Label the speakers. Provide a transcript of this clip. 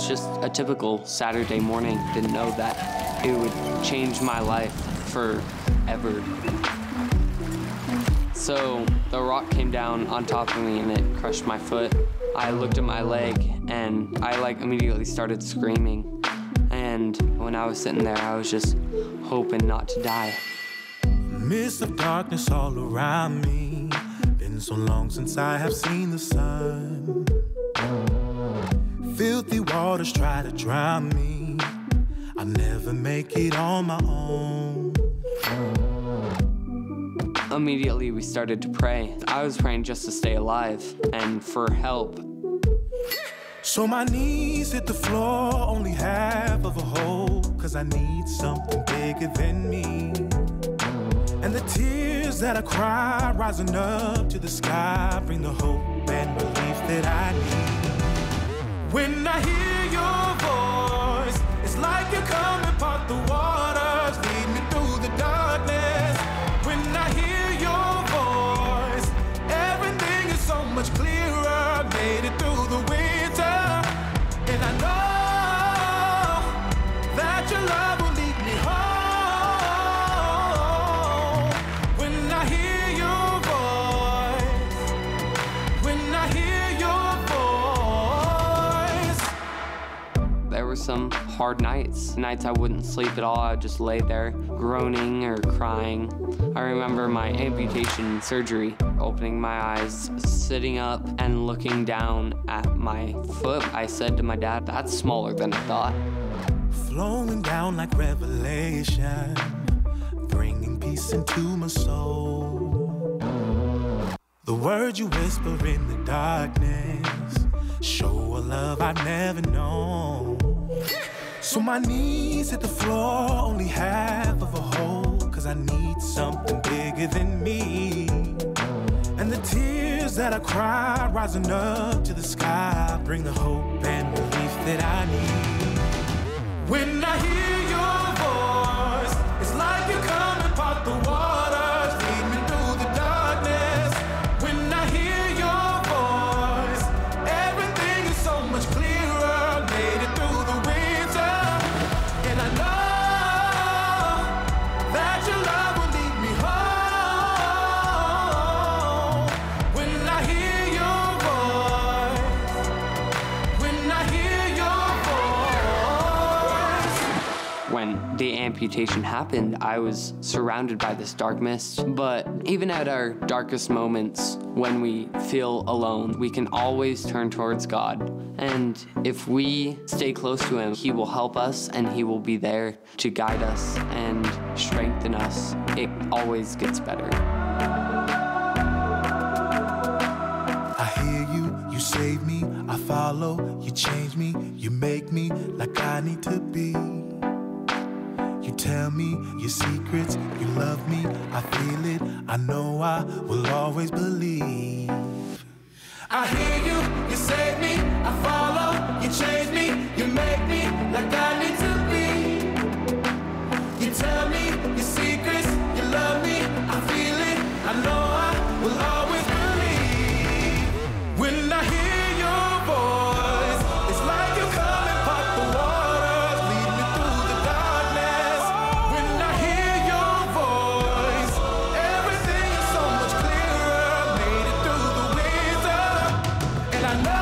Speaker 1: was just a typical Saturday morning. Didn't know that it would change my life forever. So the rock came down on top of me and it crushed my foot. I looked at my leg and I like immediately started screaming. And when I was sitting there, I was just hoping not to die.
Speaker 2: Mist of darkness all around me. Been so long since I have seen the sun. Filthy waters try to drown me. I'll never make it on my own.
Speaker 1: Immediately, we started to pray. I was praying just to stay alive and for help.
Speaker 2: So my knees hit the floor, only half of a whole. Cause I need something bigger than me. And the tears that I cry, rising up to the sky, bring the hope
Speaker 1: There were some hard nights, nights I wouldn't sleep at all. I'd just lay there groaning or crying. I remember my amputation surgery, opening my eyes, sitting up and looking down at my foot. I said to my dad, That's smaller than I thought.
Speaker 2: flowing down like revelation, bringing peace into my soul. The words you whisper in the darkness show a love I've never known. So my knees hit the floor, only half of a whole, cause I need something bigger than me. And the tears that I cry, rising up to the sky, bring the hope and relief that I need. When I hear your When the
Speaker 1: amputation happened, I was surrounded by this dark mist. But even at our darkest moments, when we feel alone, we can always turn towards God. And if we stay close to Him, He will help us and He will be there to guide us and strengthen us. It always gets better.
Speaker 2: I hear you, you save me, I follow, you change me, you make me like I need to be. You tell me your secrets, you love me, I feel it, I know I will always believe. I hear you, you save me, I follow, you change me, you make everything is